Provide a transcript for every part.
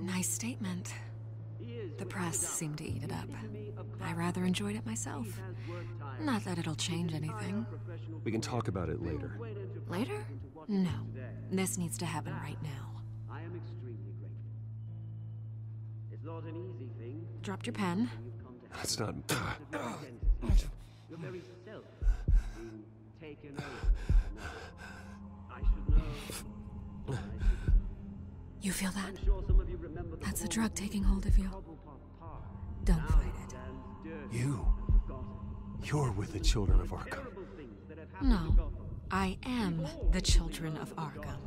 Nice statement. The press seemed to eat it up. I rather enjoyed it myself. Not that it'll change anything. We can talk about it later. Later? No. This needs to happen right now. I am extremely grateful. It's not an easy thing. Dropped your pen. You've come to That's not. Your very self being taken over. I should know. You feel that? I'm sure some of you remember the That's the drug taking hold of you. Don't fight it it. stands dirty You. and forgotten. You're with the children of Arkham. Terrible things that have happened to No. I am the children of Arkham.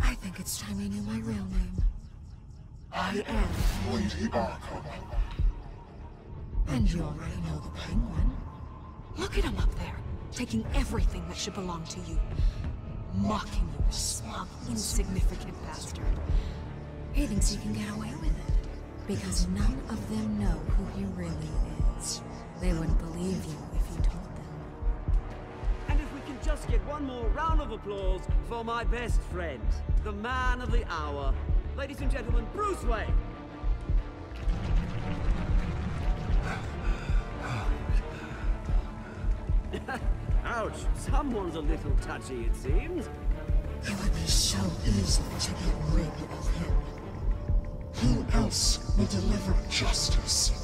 I think it's time you knew my real name. I am. Lady Arkham. And you already know the penguin. Look at him up there, taking everything that should belong to you. Mocking you, smug, insignificant bastard. He thinks he can get away with it. Because none of them know who he really is. They wouldn't believe you if you told them. And if we can just get one more round of applause for my best friend, the man of the hour, ladies and gentlemen, Bruce Wayne. Ouch, someone's a little touchy, it seems. It would be so easy to get rid of him. Who else will deliver justice